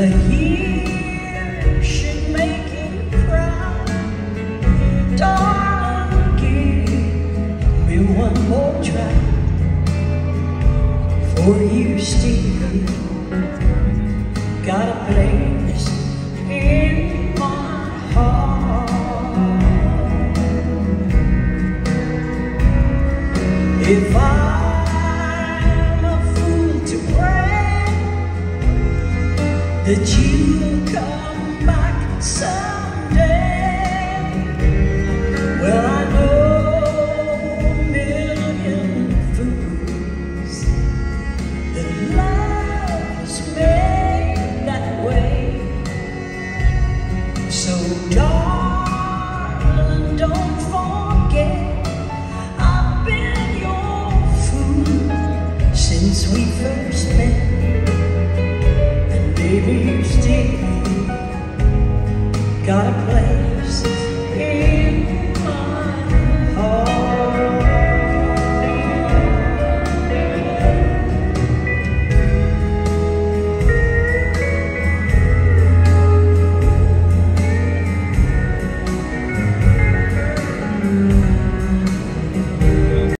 For you still got a place in my heart. If I'm that you'll come back someday, well, I know a million fools that love's made that way. So, darling, don't fall.